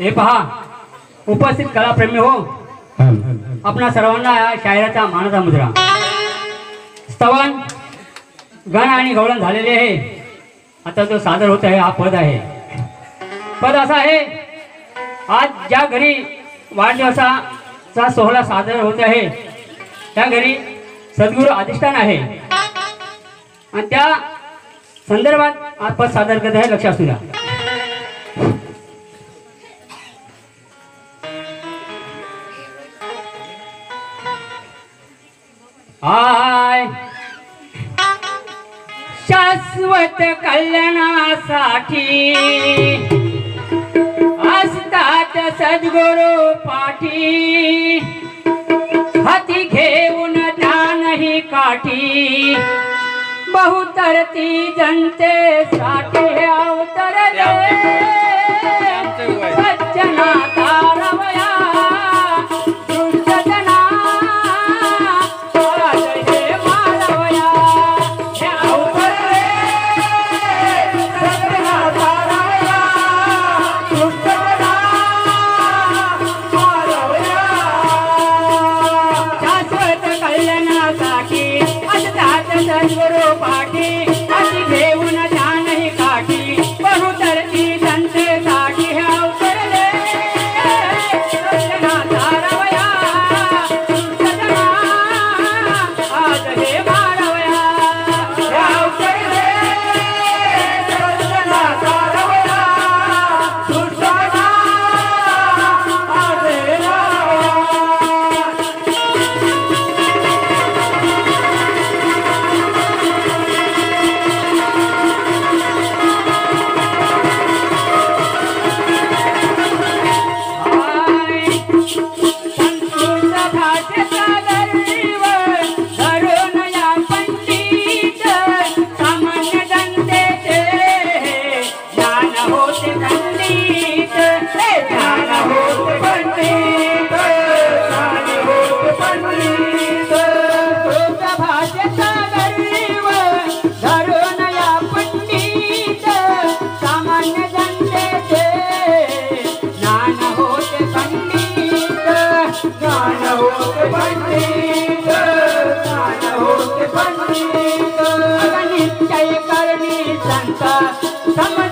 हे पहा उपस्थित कलाप्रेमी हो. आपणा सर्वांना या शायराचा मानाचा मुद्रा. स्तवन गण आणि गवळण झालेले आहे. आता जो सादर होत आहे हा पद आहे. पद असा आहे आज ज्या घरी वाढदिवसाचा सोहळा सादर होत आहे त्या घरी सद्गुरू अधिष्ठान आहे. आणि त्या संदर्भात आज पद सादर करत आहे लक्ष असू आय शाश्वत कल्याणासाठी असतात सद्गुरू पाठी. हाती घेऊन ज्ञानही काठी. बहुतरती जनतेसाठी असतात सद्गुरू निश्चय करणी संत सम